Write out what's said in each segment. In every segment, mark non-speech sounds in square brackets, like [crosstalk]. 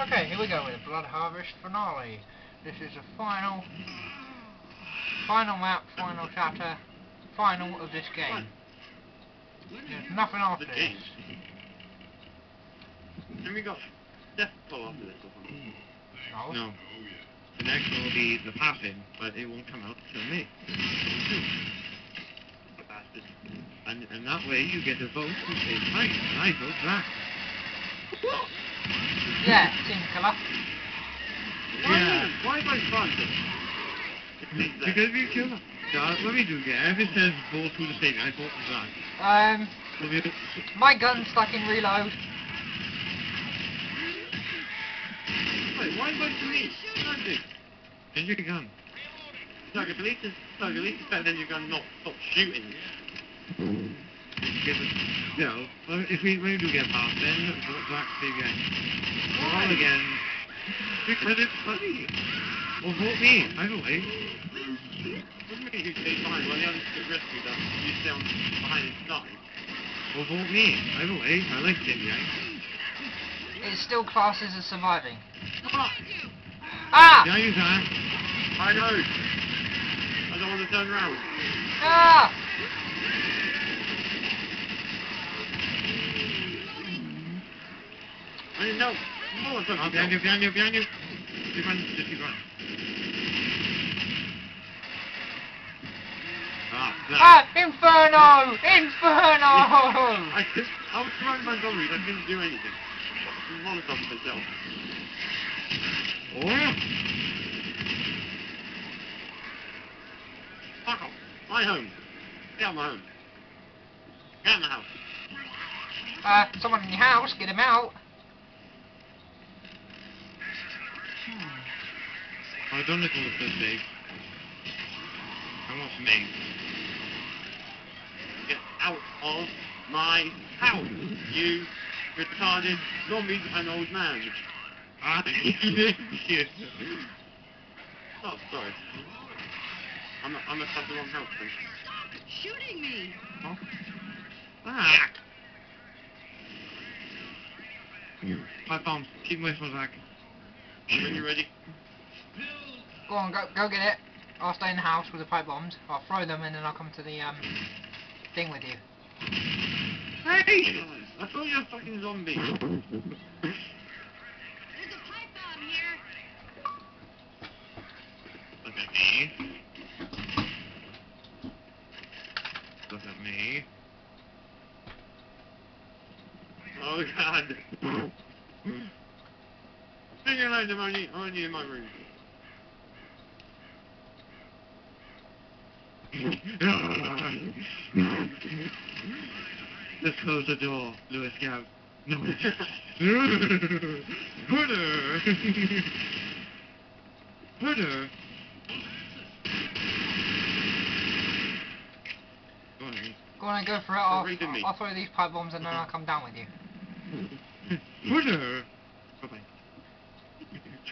Okay, here we go with Blood Harvest finale. This is the final, final map, final chapter, final of this game. There's nothing after The this. game. Then we got Death Toll after this or something. No. No. The next one will be the passing, but it won't come out till May. The bastard. And, and that way you get a vote who says right, and I vote that. [laughs] Yeah, team killer. Why, Yeah. why am I? [laughs] Because we kill them. Yeah, what we do, yeah, if it says vote who the same, I vote for that. Um, my gun's stuck in reload. Wait, why vote for me? Nothing. and your gun. Like, at least it's, like, at least it's better than you're gonna not stop shooting. Give it, you know, if we, when we do get past, then vote back to again. Why? All again. Because it's funny. Well, vote me, either way. Doesn't mean you stay behind, well, the other bit risky that you stay on behind his side. Well, vote me, either way. I like getting behind. It still classes as surviving. Ah, Ah! Yeah, you can. I know. I don't want to turn around. Ah! I didn't know. I thought behind you, behind you, behind you. Keep on, just keep on. Ah. Ah! Inferno! Inferno! [laughs] I just, I was throwing my zombies, I didn't do anything. I was monitoring myself. Oh! Fuck off. My home. Get out of my home. Get out of my house. Uh, someone in your house, get him out. I don't look on the first save. I want some. Get out of my house, you retarded zombies and old man. Ah, [laughs] shit. Oh, sorry. I'm a, I'm a sub the wrong house then. shooting me. Ah! Five bombs. Keep away from Zach. When you're ready. Go on, go, go get it. I'll stay in the house with the pipe bombs. I'll throw them and then I'll come to the, um, thing with you. Hey! I thought you were a fucking zombie. [laughs] There's a pipe bomb here. Look at me. Look at me. Oh god. Leave me alone, I'm only, I'm only in my room. Let's close the door, Lewis Gav. No. Murder! Murder! Go on, Amy. Go on and go for it. I'll, Read to me. I'll throw these pipe bombs and then I'll come down with you. Murder! Bye-bye.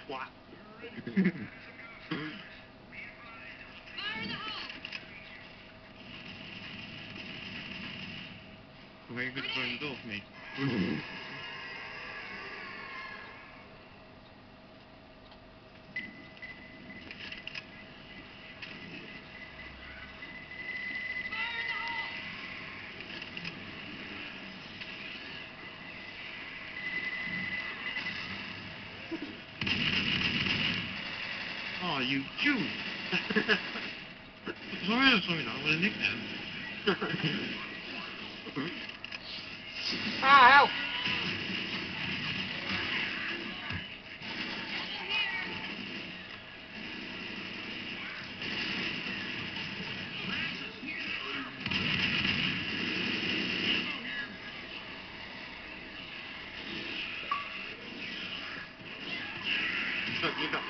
Twat. [laughs] Fire in the hole. Very good for the door for me. Oh, you Jew! [laughs] Sorry, I'm sorry, with a nickname. [laughs] Ah, help! Look, look up.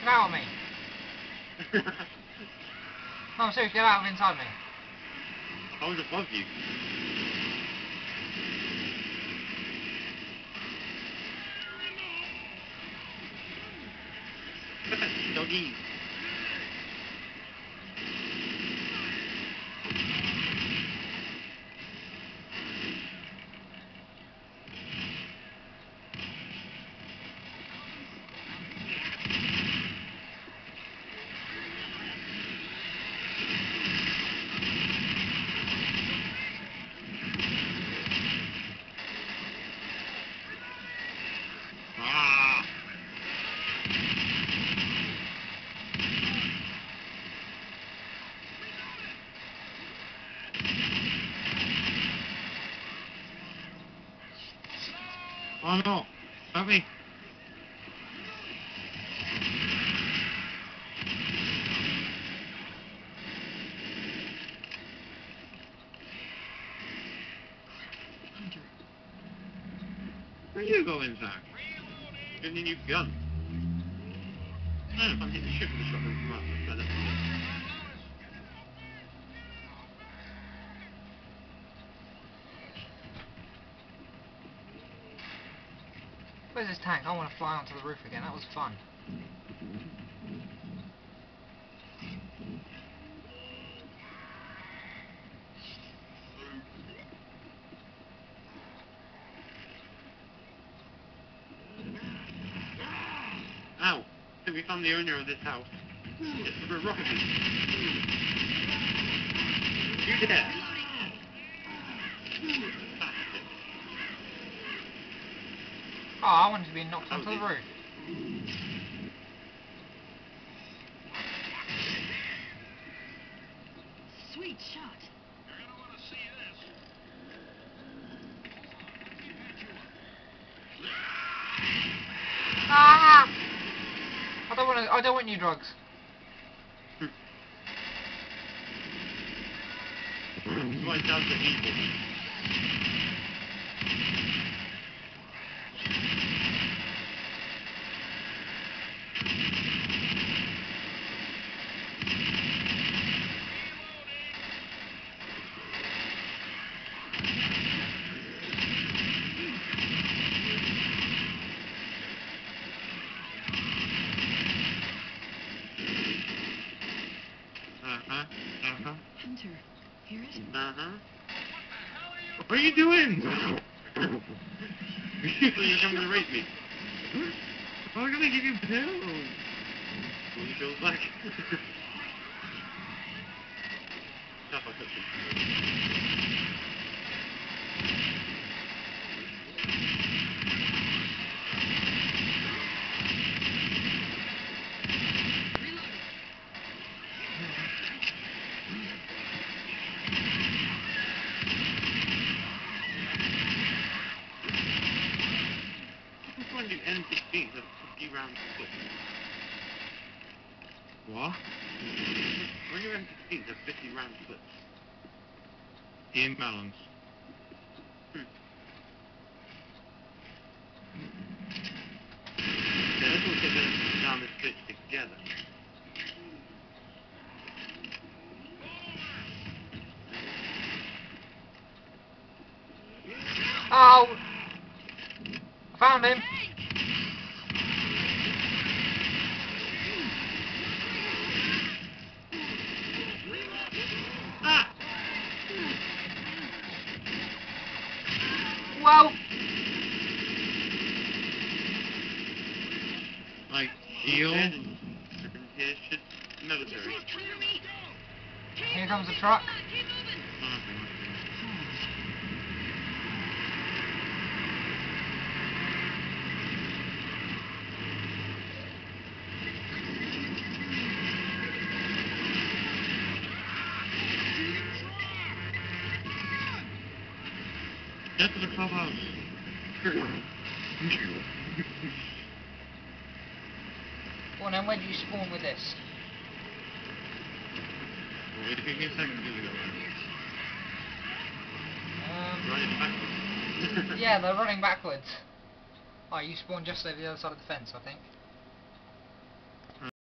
Get out of me. No, I'm serious, get out of inside me. I was above you. Doggy. Oh no! Stop me! Where you going, Zach? Getting a new gun. No, if I'm hitting the ship with a shotgun from up, that's better. Where's this tank? I want to fly onto the roof again. That was fun. Ow! Think we found the owner of this house. It's the rocket. You there? Bastard. Oh, I wanted to be knocked onto the roof. sweet shot. Ah! I don't want to. I don't want new drugs. Why does the evil. Hear it? Uh-huh. What are you doing? [laughs] So you're coming to rape me? I'm gonna give you pills. Well, [laughs] you feels like. Stuff I took them. I'm finding M16s have 50 round clips. What? When your M16s have 50 round clips. The imbalance. Hmm. Yeah, let's all get them down this glitch together. Oh! Found him. Whoa! Like, heal. And here's just military. Here comes the truck. Get to the clubhouse. Well, then where do you spawn with this? Wait, 15 seconds to go. Um, Running backwards. [laughs] yeah, they're running backwards. Oh, you spawn just over the other side of the fence, I think.